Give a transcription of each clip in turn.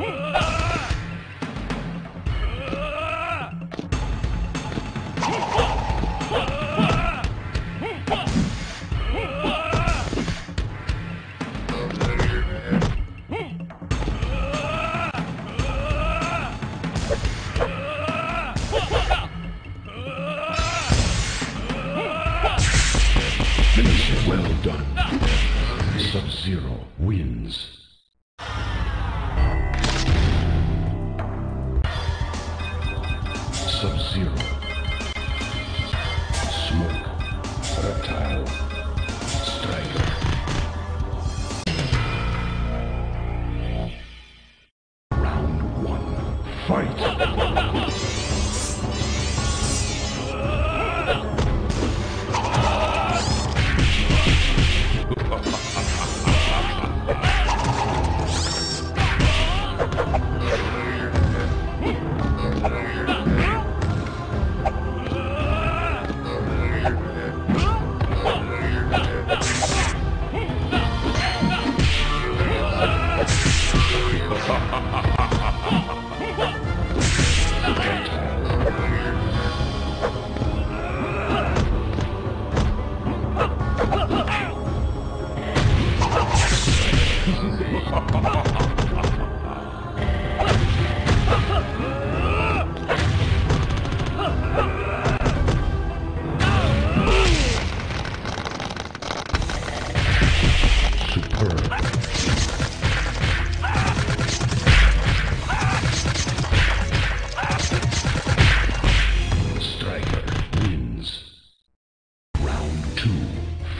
Hey.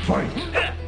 Fight!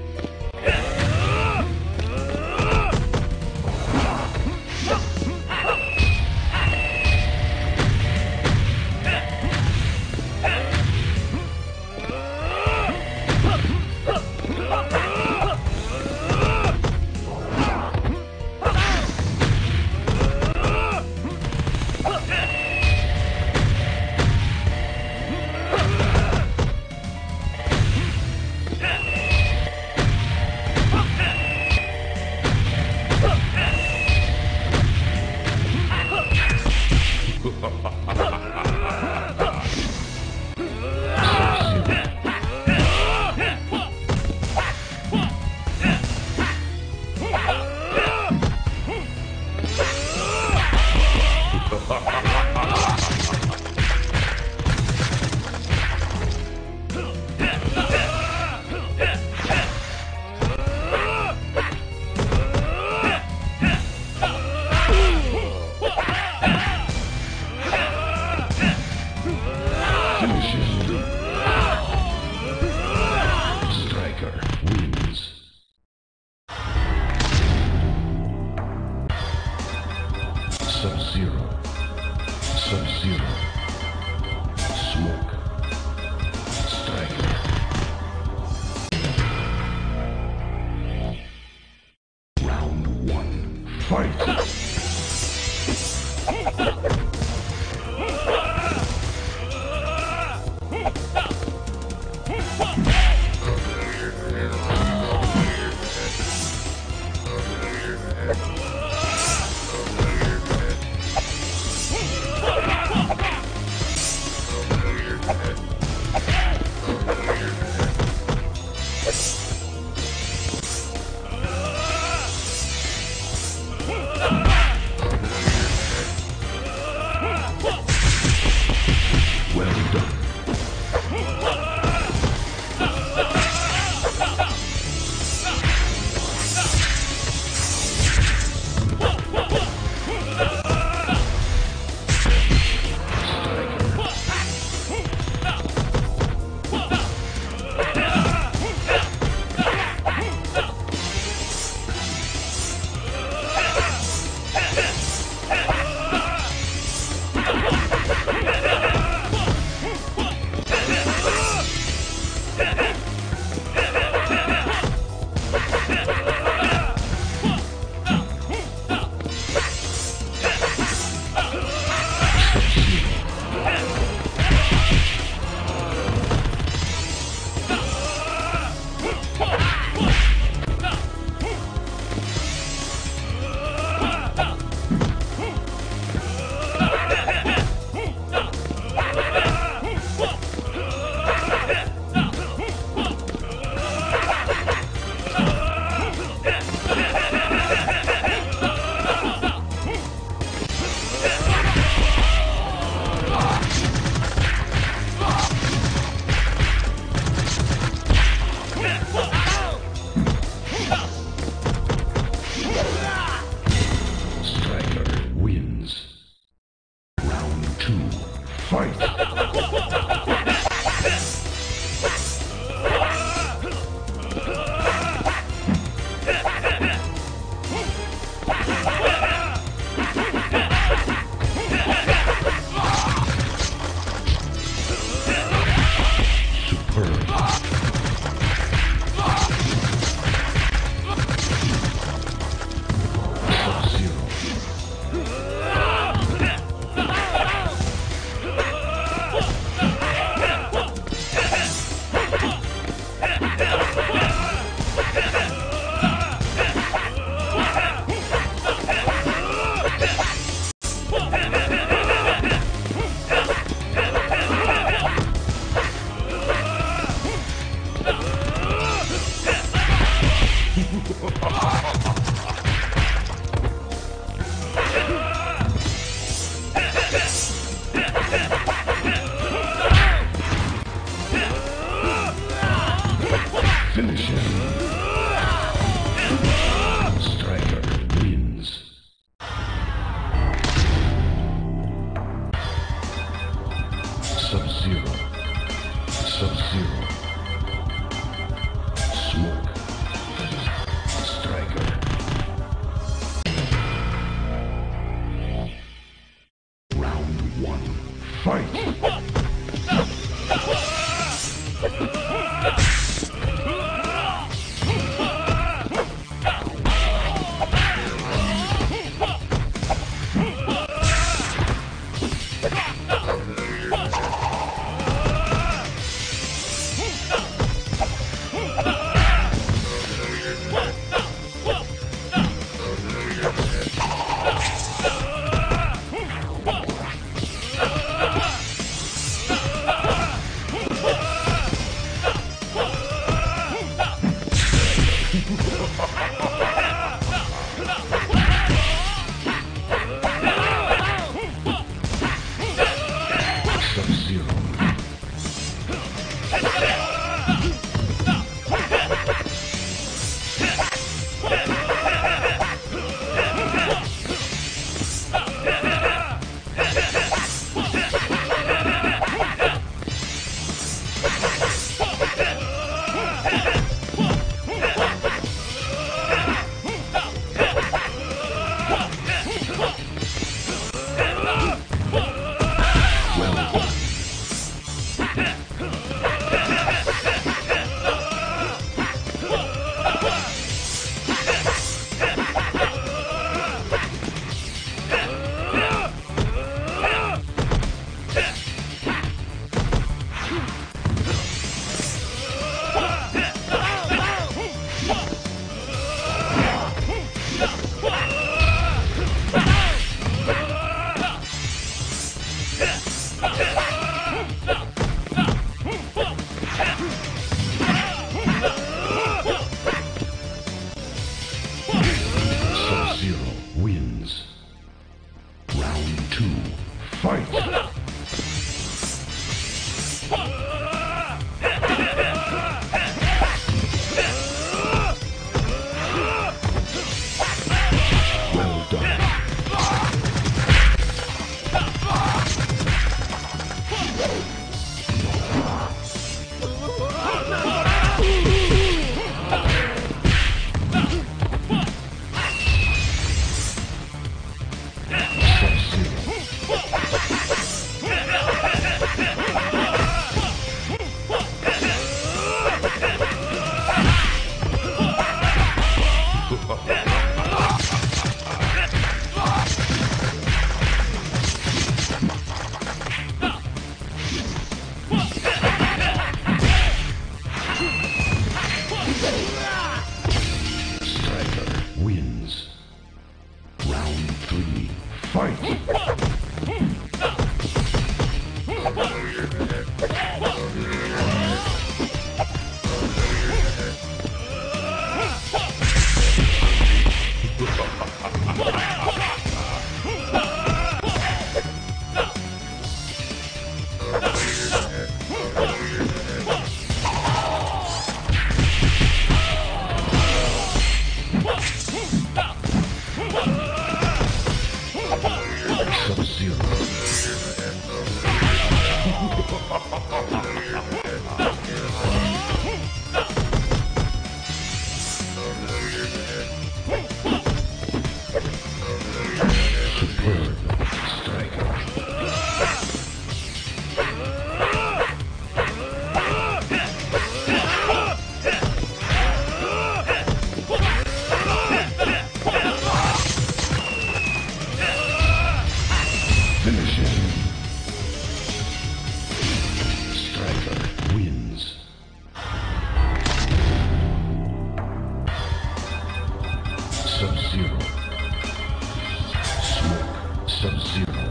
Sub-Zero.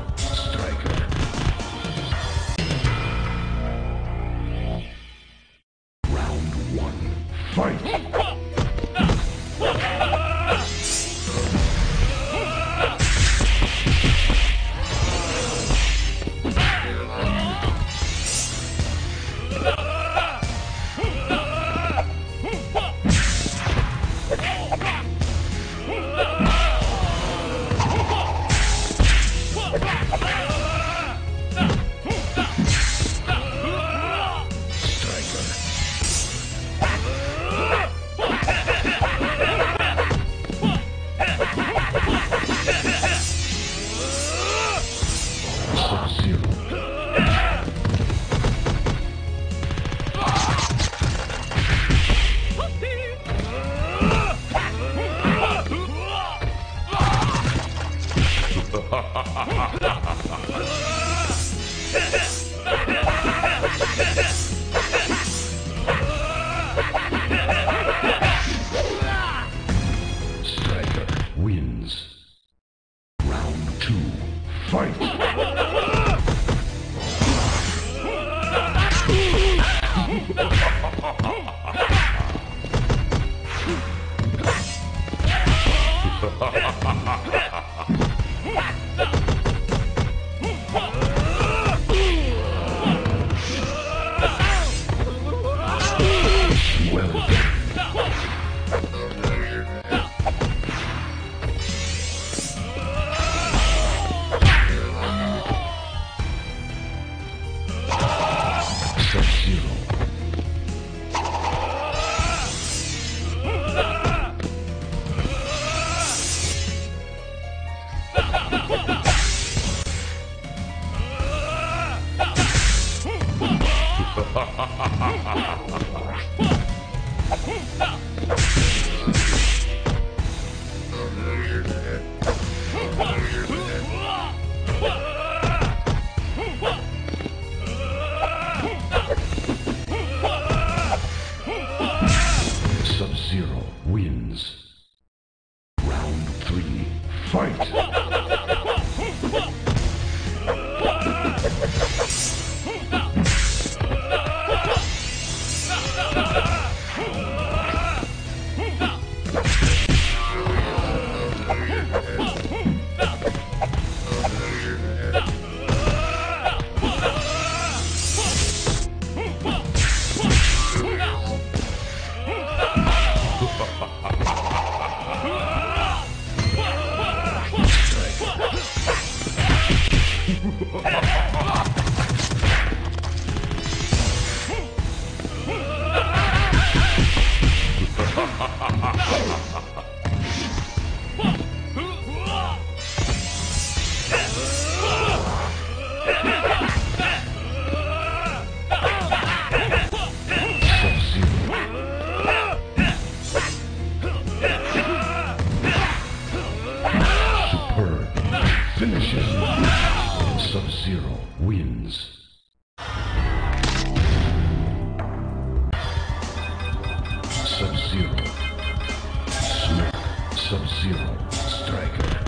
Sub-Zero. Striker.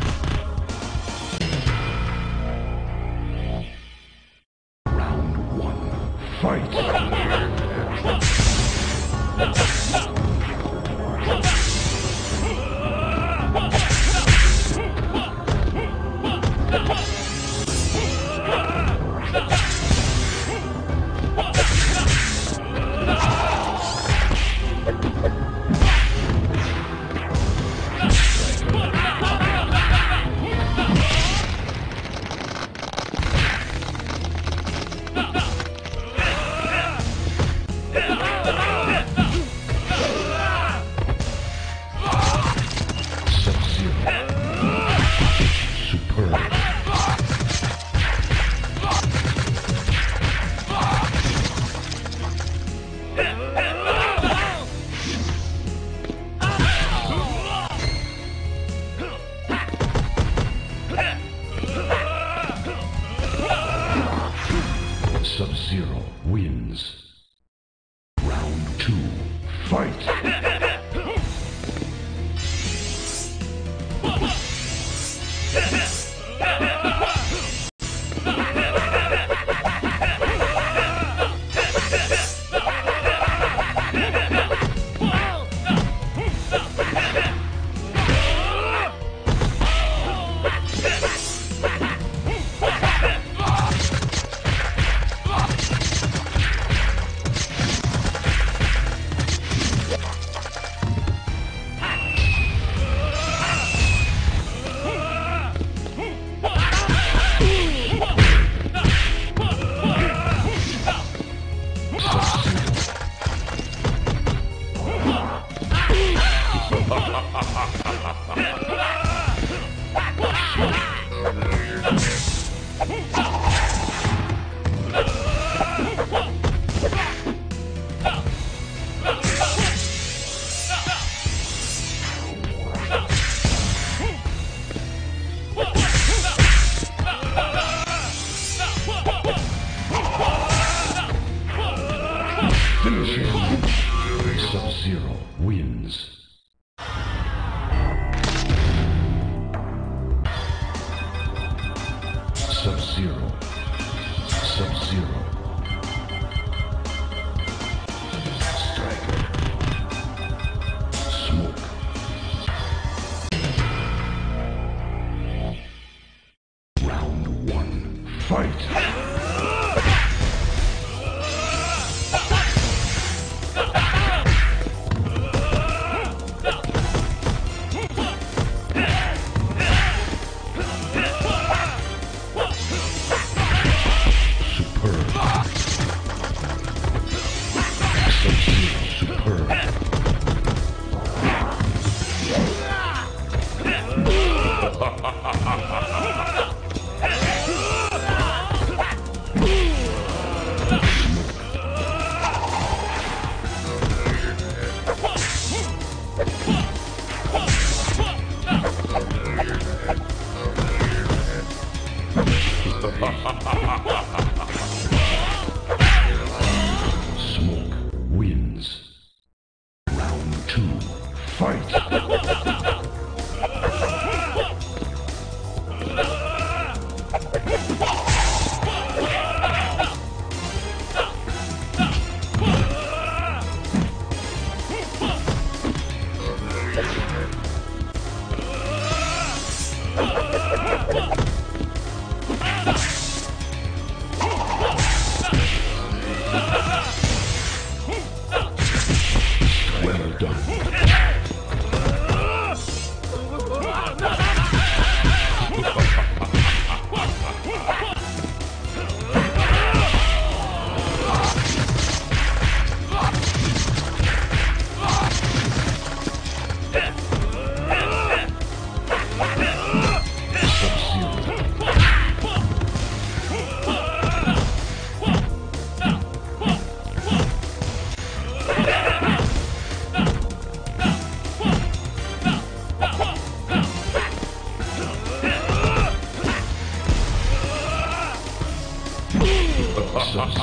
Fight!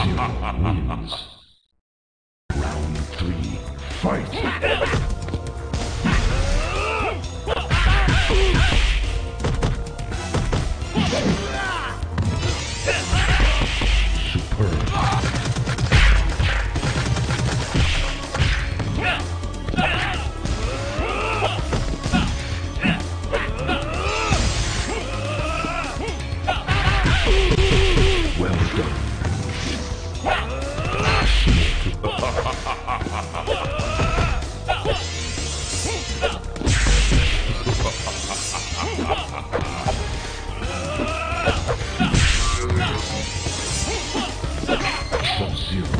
Wins. Sub-Zero.